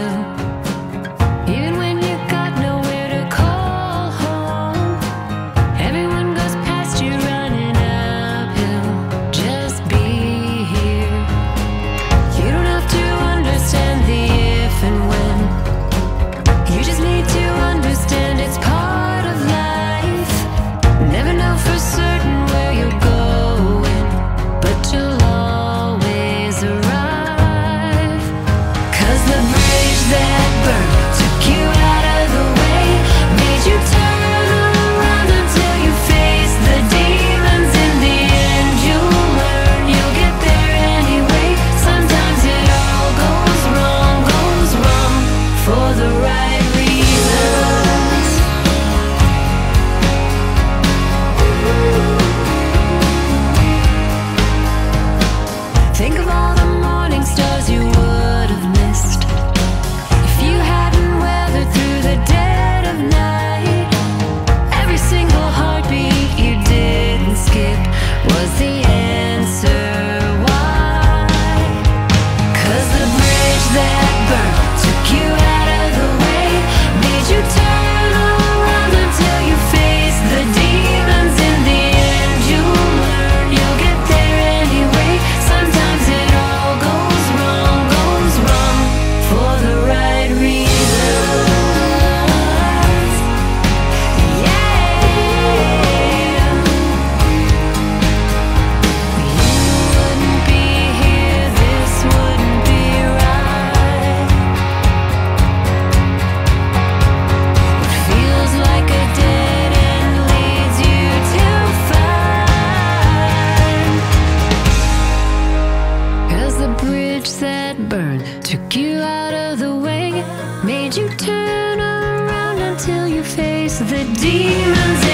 you. Demons.